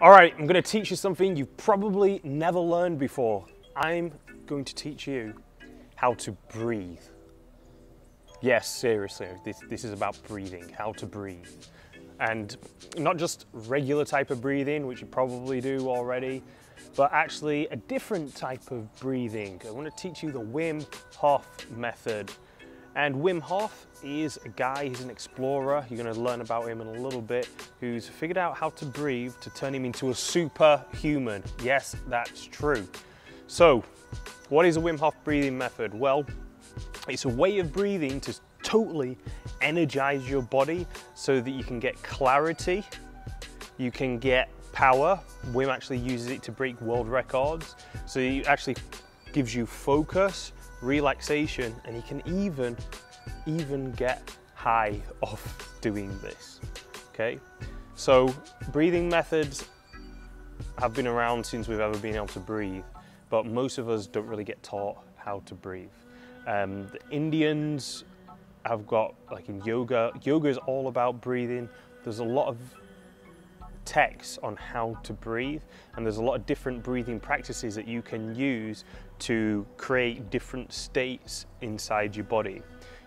All right, I'm going to teach you something you've probably never learned before. I'm going to teach you how to breathe. Yes, seriously, this, this is about breathing, how to breathe. And not just regular type of breathing, which you probably do already, but actually a different type of breathing. I want to teach you the Wim Hof method. And Wim Hof is a guy, he's an explorer. You're going to learn about him in a little bit, who's figured out how to breathe to turn him into a superhuman. Yes, that's true. So, what is a Wim Hof breathing method? Well, it's a way of breathing to totally energize your body so that you can get clarity, you can get power. Wim actually uses it to break world records. So it actually gives you focus, relaxation, and you can even, even get high off doing this, okay? So breathing methods have been around since we've ever been able to breathe, but most of us don't really get taught how to breathe. Um, the Indians have got, like in yoga, yoga is all about breathing. There's a lot of texts on how to breathe and there's a lot of different breathing practices that you can use to create different states inside your body.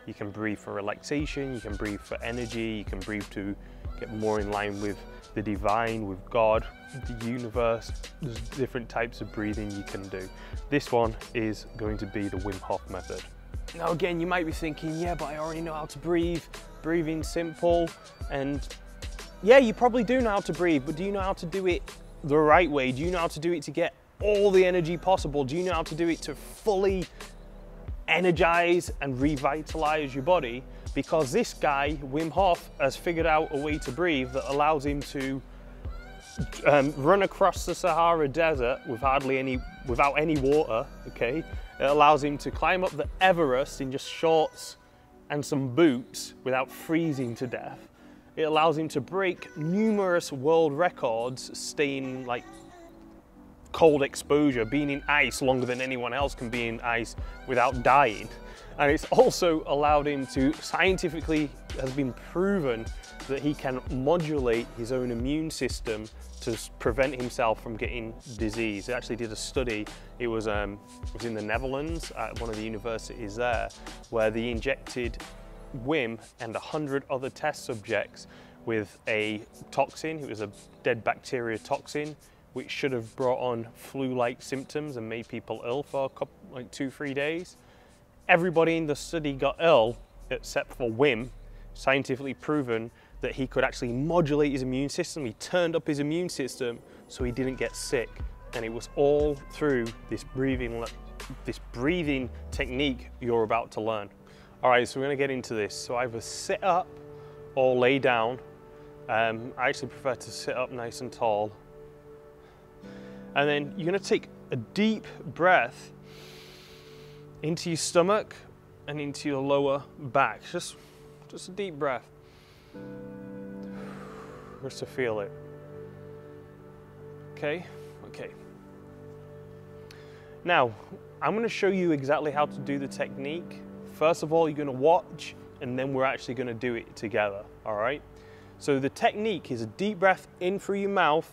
You can breathe for relaxation, you can breathe for energy, you can breathe to get more in line with the divine, with God, the universe. There's different types of breathing you can do. This one is going to be the Wim Hof method. Now again, you might be thinking, yeah, but I already know how to breathe. Breathing simple and yeah, you probably do know how to breathe, but do you know how to do it the right way? Do you know how to do it to get all the energy possible? Do you know how to do it to fully energize and revitalize your body? Because this guy, Wim Hof, has figured out a way to breathe that allows him to um, run across the Sahara Desert with hardly any, without any water, okay? It allows him to climb up the Everest in just shorts and some boots without freezing to death. It allows him to break numerous world records staying like cold exposure, being in ice longer than anyone else can be in ice without dying. And it's also allowed him to, scientifically has been proven that he can modulate his own immune system to prevent himself from getting disease. They actually did a study, it was, um, it was in the Netherlands at one of the universities there, where they injected Wim and 100 other test subjects with a toxin. It was a dead bacteria toxin, which should have brought on flu-like symptoms and made people ill for a couple, like two, three days. Everybody in the study got ill except for Wim, scientifically proven that he could actually modulate his immune system. He turned up his immune system so he didn't get sick. And it was all through this breathing, this breathing technique you're about to learn. All right, so we're gonna get into this. So either sit up or lay down. Um, I actually prefer to sit up nice and tall. And then you're gonna take a deep breath into your stomach and into your lower back. Just, just a deep breath. Just to feel it. Okay, okay. Now, I'm gonna show you exactly how to do the technique First of all, you're gonna watch and then we're actually gonna do it together, all right? So the technique is a deep breath in through your mouth,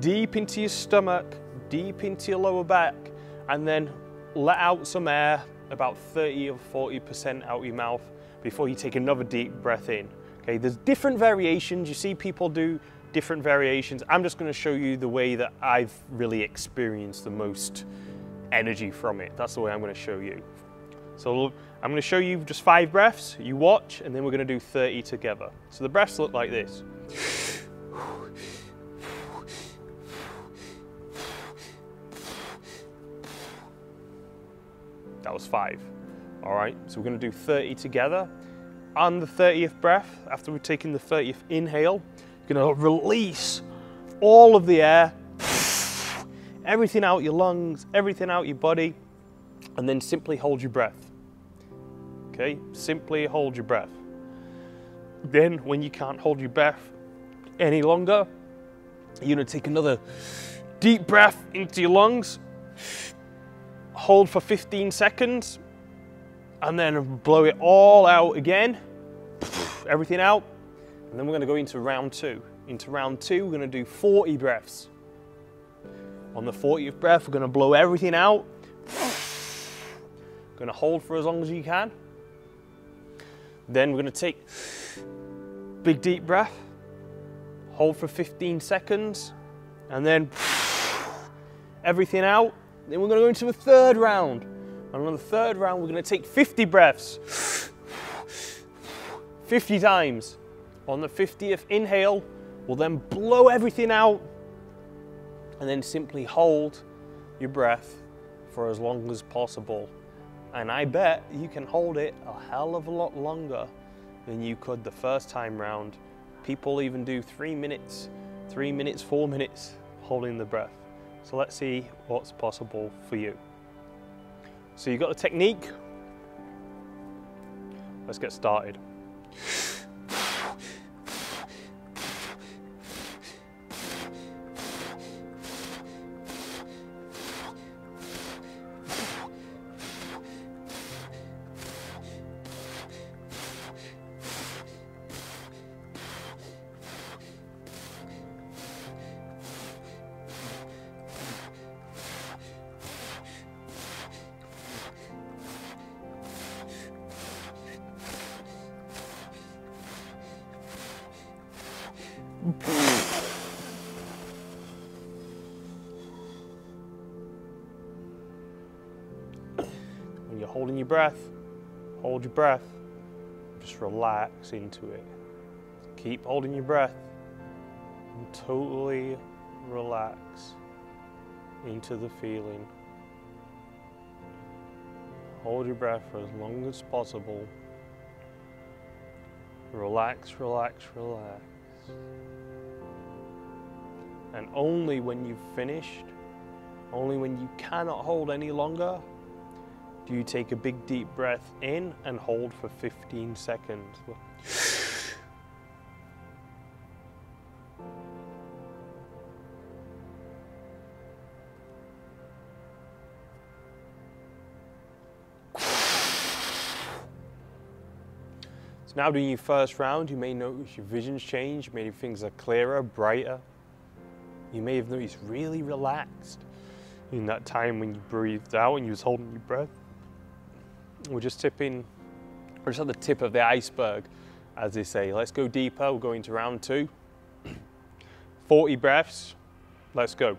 deep into your stomach, deep into your lower back, and then let out some air, about 30 or 40% out your mouth before you take another deep breath in. Okay, there's different variations. You see people do different variations. I'm just gonna show you the way that I've really experienced the most energy from it. That's the way I'm gonna show you. So I'm gonna show you just five breaths, you watch, and then we're gonna do 30 together. So the breaths look like this. That was five. All right, so we're gonna do 30 together. On the 30th breath, after we've taken the 30th inhale, you're gonna release all of the air, everything out your lungs, everything out your body, and then simply hold your breath okay? Simply hold your breath. Then when you can't hold your breath any longer, you're gonna take another deep breath into your lungs, hold for 15 seconds, and then blow it all out again, everything out, and then we're gonna go into round two. into round two, we're gonna do 40 breaths. On the 40th breath, we're gonna blow everything out. Gonna hold for as long as you can. Then we're gonna take big deep breath, hold for 15 seconds, and then everything out. Then we're gonna go into a third round. And on the third round, we're gonna take 50 breaths. 50 times. On the 50th inhale, we'll then blow everything out and then simply hold your breath for as long as possible. And I bet you can hold it a hell of a lot longer than you could the first time round. People even do three minutes, three minutes, four minutes holding the breath. So let's see what's possible for you. So you've got the technique. Let's get started. When you're holding your breath, hold your breath. Just relax into it. Keep holding your breath and totally relax into the feeling. Hold your breath for as long as possible. Relax, relax, relax. And only when you've finished, only when you cannot hold any longer, do you take a big deep breath in and hold for 15 seconds. So now doing your first round, you may notice your vision's changed, maybe things are clearer, brighter. You may have noticed really relaxed in that time when you breathed out and you was holding your breath. We're just tipping, we're just at the tip of the iceberg, as they say. Let's go deeper, we're going to round two. 40 breaths, let's go.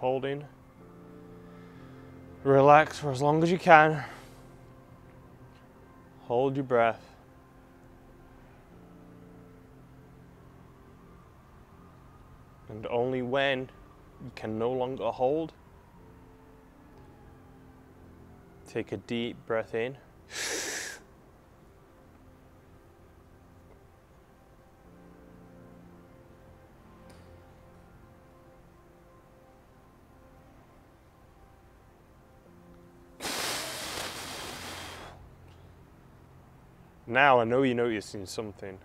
Holding. Relax for as long as you can. Hold your breath. And only when you can no longer hold, take a deep breath in. Now I know you're noticing something.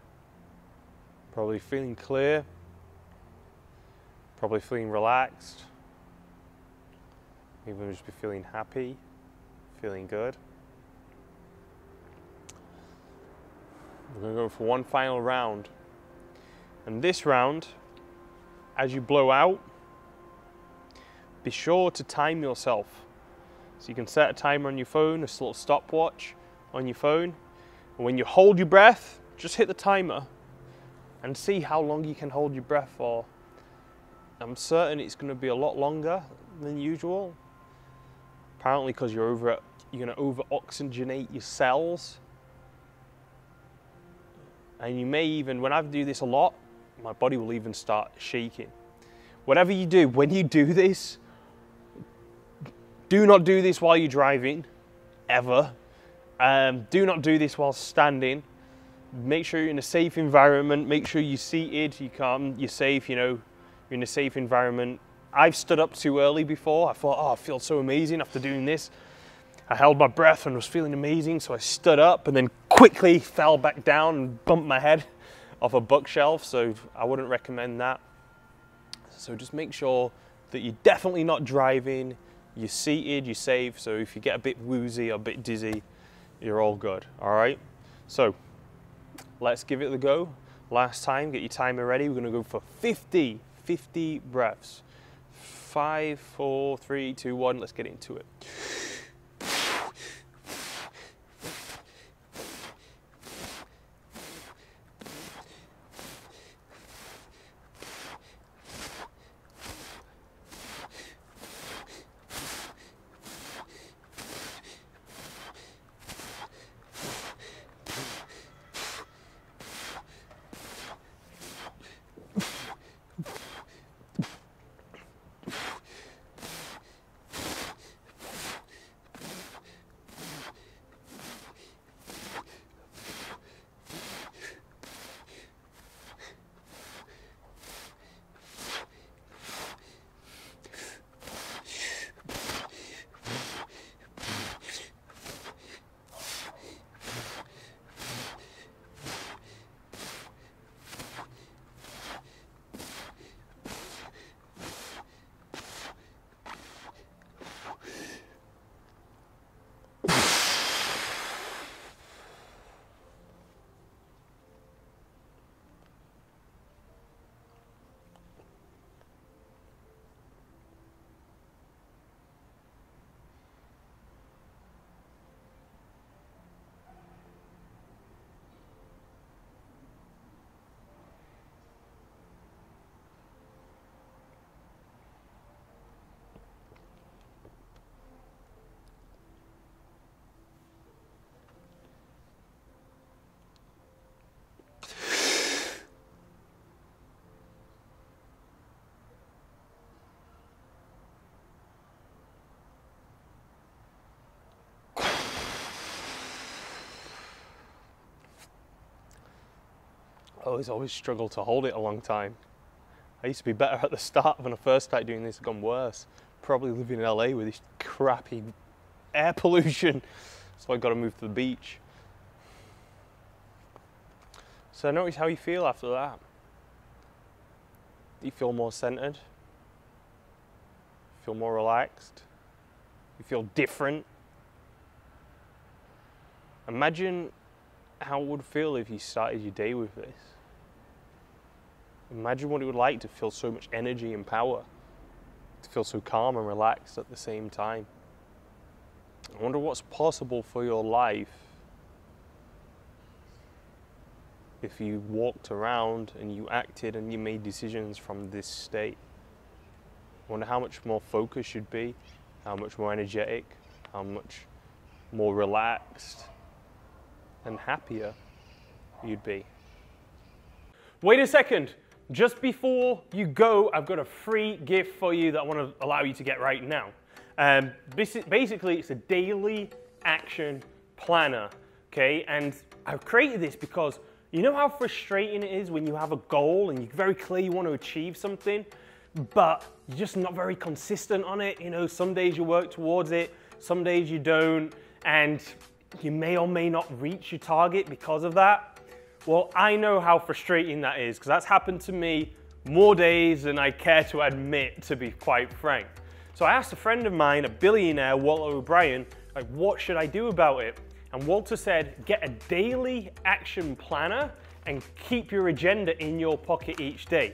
Probably feeling clear, probably feeling relaxed, even just be feeling happy, feeling good. We're going to go for one final round. And this round, as you blow out, be sure to time yourself. So you can set a timer on your phone, a little stopwatch on your phone. When you hold your breath, just hit the timer and see how long you can hold your breath for. I'm certain it's going to be a lot longer than usual. Apparently because you're over you're going to over oxygenate your cells. And you may even, when I do this a lot, my body will even start shaking. Whatever you do, when you do this, do not do this while you're driving, ever. Um, do not do this while standing. Make sure you're in a safe environment. Make sure you're seated. You can't. You're safe. You know, you're in a safe environment. I've stood up too early before. I thought, oh, I feel so amazing after doing this. I held my breath and was feeling amazing, so I stood up and then quickly fell back down and bumped my head off a bookshelf. So I wouldn't recommend that. So just make sure that you're definitely not driving, you're seated, you're safe. So if you get a bit woozy or a bit dizzy, you're all good. All right. So let's give it the go. Last time, get your timer ready. We're gonna go for 50, 50 breaths. Five, four, three, two, one. Let's get into it. Oh, I always, always struggled to hold it a long time. I used to be better at the start when I first started doing this, it's gone worse. Probably living in LA with this crappy air pollution. So I got to move to the beach. So notice how you feel after that. You feel more centered? Feel more relaxed? You feel different? Imagine how it would feel if you started your day with this. Imagine what it would like to feel so much energy and power, to feel so calm and relaxed at the same time. I wonder what's possible for your life if you walked around and you acted and you made decisions from this state. I wonder how much more focused you'd be, how much more energetic, how much more relaxed and happier you'd be. Wait a second. Just before you go, I've got a free gift for you that I want to allow you to get right now. Um, basically, it's a daily action planner, okay? And I've created this because you know how frustrating it is when you have a goal and you're very clear you want to achieve something, but you're just not very consistent on it. You know, some days you work towards it, some days you don't, and you may or may not reach your target because of that. Well, I know how frustrating that is because that's happened to me more days than I care to admit, to be quite frank. So I asked a friend of mine, a billionaire, Walter O'Brien, like, what should I do about it? And Walter said, get a daily action planner and keep your agenda in your pocket each day.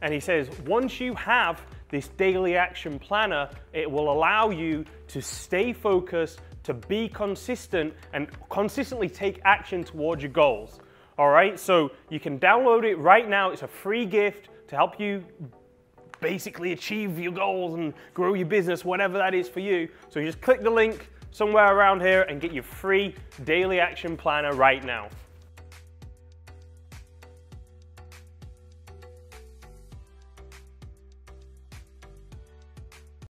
And he says, once you have this daily action planner, it will allow you to stay focused, to be consistent, and consistently take action towards your goals. All right, so you can download it right now. It's a free gift to help you basically achieve your goals and grow your business, whatever that is for you. So you just click the link somewhere around here and get your free daily action planner right now.